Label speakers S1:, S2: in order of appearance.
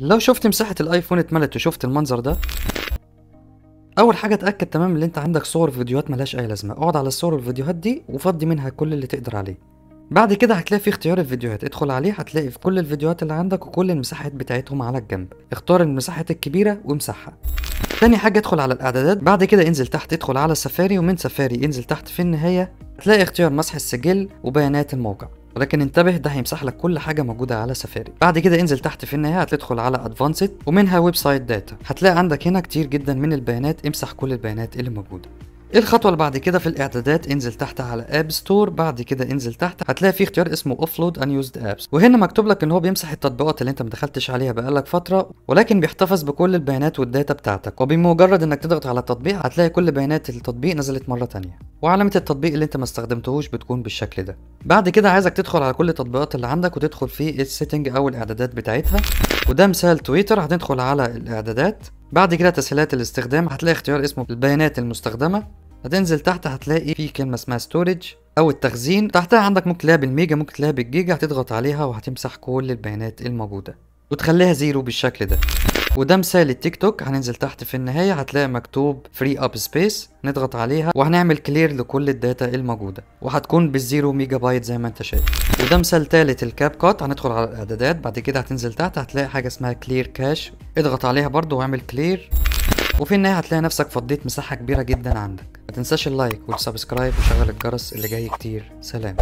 S1: لو شفت مساحة الآيفون اتملت وشفت المنظر ده أول حاجة اتأكد تمام إن أنت عندك صور وفيديوهات ملهاش أي لازمة. اقعد على الصور والفيديوهات دي وفضي منها كل اللي تقدر عليه. بعد كده هتلاقي في اختيار الفيديوهات. ادخل عليه هتلاقي في كل الفيديوهات اللي عندك وكل المساحات بتاعتهم على الجنب. اختار المساحات الكبيرة وامسحها. تاني حاجة ادخل على الإعدادات. بعد كده انزل تحت ادخل على سفاري ومن سفاري انزل تحت في النهاية هتلاقي اختيار مسح السجل وبيانات الموقع. ولكن انتبه ده هيمسح لك كل حاجة موجودة على سفاري. بعد كده انزل تحت في النهاية هتدخل على Advanced ومنها Website Data هتلاقي عندك هنا كتير جدا من البيانات امسح كل البيانات اللي موجودة. الخطوة اللي بعد كده في الاعدادات؟ انزل تحت على App Store بعد كده انزل تحت هتلاقي في اختيار اسمه Offload Unused Apps وهنا مكتوب لك ان هو بيمسح التطبيقات اللي انت ما دخلتش عليها بقالك فترة ولكن بيحتفظ بكل البيانات وال data بتاعتك. وبمجرد انك تضغط على التطبيق هتلاقي كل بيانات التطبيق نزلت مرة تانية. وعلامة التطبيق اللي انت ما استخدمتهوش بتكون بالشكل ده. بعد كده عايزك تدخل على كل التطبيقات اللي عندك وتدخل في ال setting أو الإعدادات بتاعتها. وده مثال تويتر هتدخل على الإعدادات. بعد كده تسهيلات الاستخدام هتلاقي اختيار اسمه البيانات المستخدمة. هتنزل تحت هتلاقي في كلمة اسمها storage أو التخزين. تحتها عندك ممكن تلاقيها بالميجا ممكن تلاقيها بالجيجا هتضغط عليها وهتمسح كل البيانات الموجودة وتخليها زيرو بالشكل ده. وده مثال التيك توك هننزل تحت في النهاية. هتلاقي مكتوب free up space نضغط عليها وهنعمل clear لكل ال data الموجودة وهتكون بالزيرو ميجا بايت زي ما انت شايف. وده مثال تالت ال CapCut هندخل على الإعدادات. بعد كده هتنزل تحت هتلاقي حاجة اسمها clear cache اضغط عليها برضو واعمل clear وفي النهاية هتلاقي نفسك فضيت مساحة كبيرة جدا عندك. ما تنساش ال like وال subscribe وشغل الجرس اللي جاي كتير. سلام.